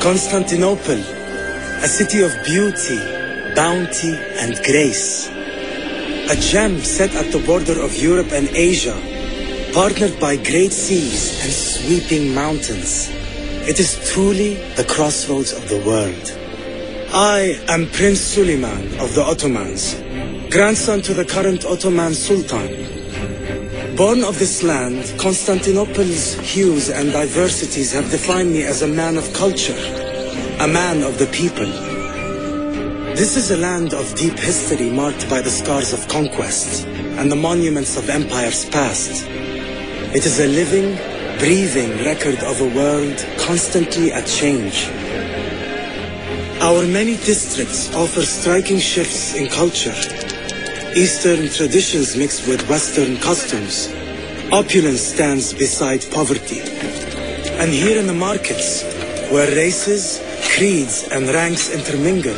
Constantinople, a city of beauty, bounty, and grace. A gem set at the border of Europe and Asia, partnered by great seas and sweeping mountains. It is truly the crossroads of the world. I am Prince Suleiman of the Ottomans, grandson to the current Ottoman Sultan. Born of this land, Constantinople's hues and diversities have defined me as a man of culture, a man of the people. This is a land of deep history marked by the scars of conquest and the monuments of empires past. It is a living, breathing record of a world constantly at change. Our many districts offer striking shifts in culture. Eastern traditions mixed with Western customs. Opulence stands beside poverty. And here in the markets, where races, creeds, and ranks intermingle,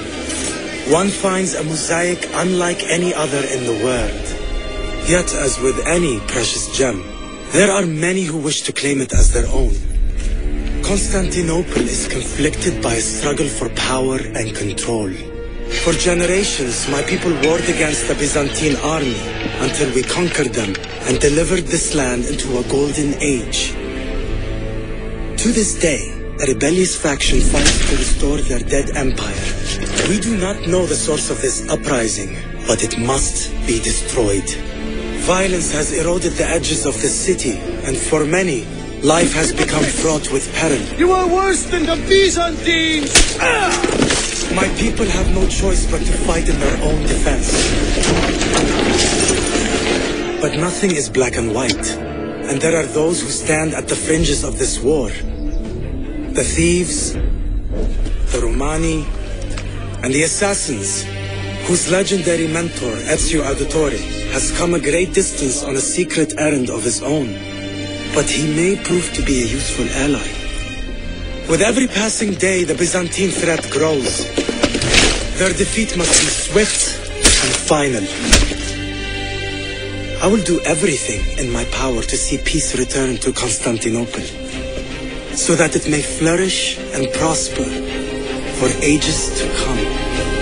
one finds a mosaic unlike any other in the world. Yet, as with any precious gem, there are many who wish to claim it as their own. Constantinople is conflicted by a struggle for power and control. For generations, my people warred against the Byzantine army until we conquered them and delivered this land into a golden age. To this day, a rebellious faction fights to restore their dead empire. We do not know the source of this uprising, but it must be destroyed. Violence has eroded the edges of the city, and for many, life has become fraught with peril. You are worse than the Byzantines! Ah! My people have no choice but to fight in their own defense. But nothing is black and white, and there are those who stand at the fringes of this war. The thieves, the Romani, and the assassins, whose legendary mentor, Ezio Auditore, has come a great distance on a secret errand of his own. But he may prove to be a useful ally. With every passing day, the Byzantine threat grows. Their defeat must be swift and final. I will do everything in my power to see peace return to Constantinople, so that it may flourish and prosper for ages to come.